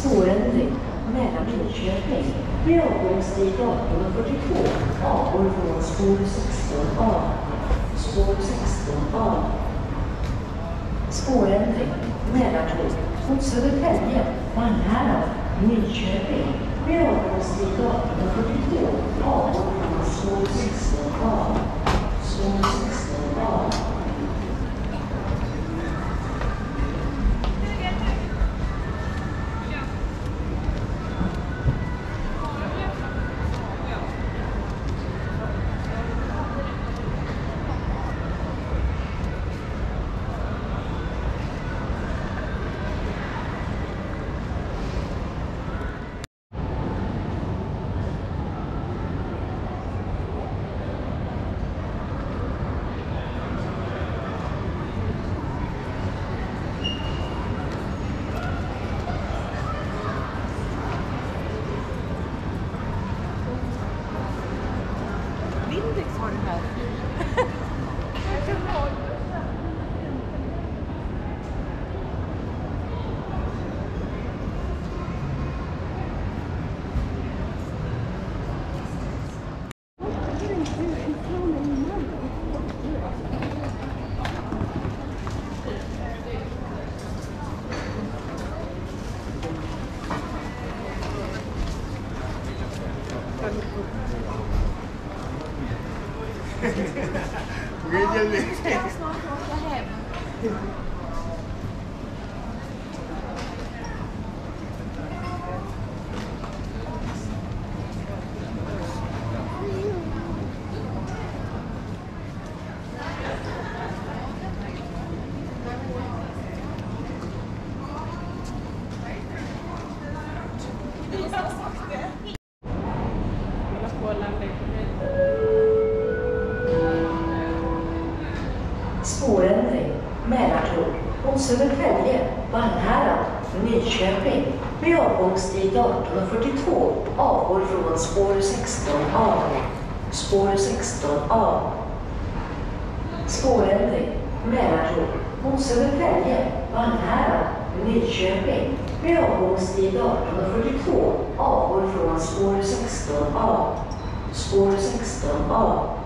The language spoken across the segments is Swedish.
spårändring mellan Linköping vid avgångsstig 1842 avgår från spår 16A. Spår 16A. Spårändring Mälarbro mot Södertälje, Vagnhärad, Nyköping vid avgångsstig 1842 avgår health. Me dio de... Spårändring. Mälartorp mot Södertälje, Vagnhärad, Nyköping. Med avgångstid 18.42 avgår från spår 16A. Spår 16A. Spårändring. Mälartorp mot Södertälje, Vagnhärad, Nyköping. Med avgångstid 18.42 avgår från spår 16A. Spår 16A.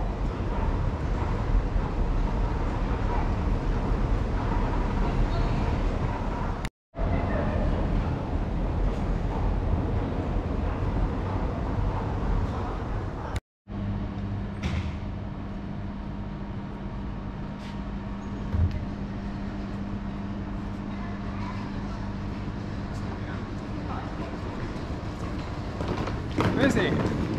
Vê se.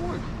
org.